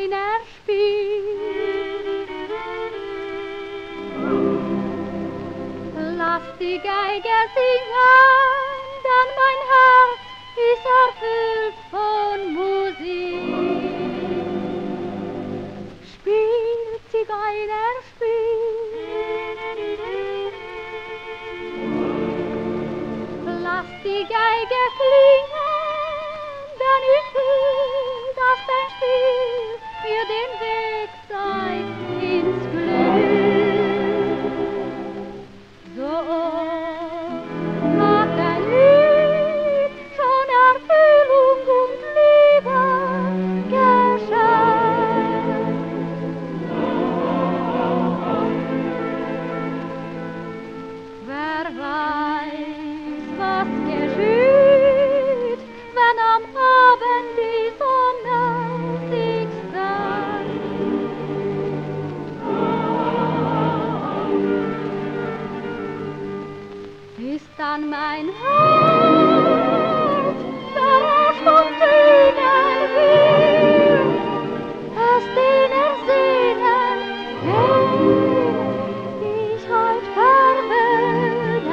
sein Erspiel. Lass die Geige singen, denn mein Herz ist erfüllt von Musik. Spielt die Geige Spiel. Lass die Geige fliegen, denn ich will, dass dein Spiel dann mein Herz verrascht und tönen will, es den ersehnen will, ich heut verwöhnen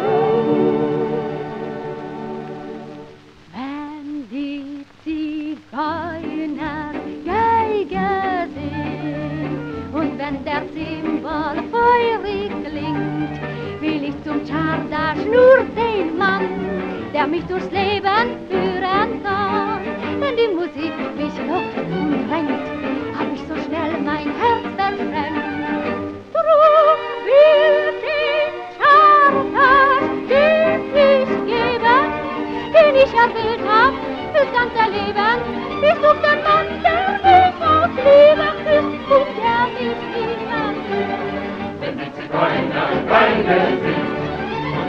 will. Wenn die Zigeuner Geige singt und wenn der Zimbal feurig zum Czardasch nur den Mann, der mich durchs Leben führen kann. Wenn die Musik mich lockt und drängt, hab ich so schnell mein Herz verschränkt. Drum will den Czardasch, den ich gebe, den ich erfüllt hab fürs ganze Leben. Ich such den Mann, der mich aus Liebe küsst und der mich immer Wenn die Zigeuner Geige singen,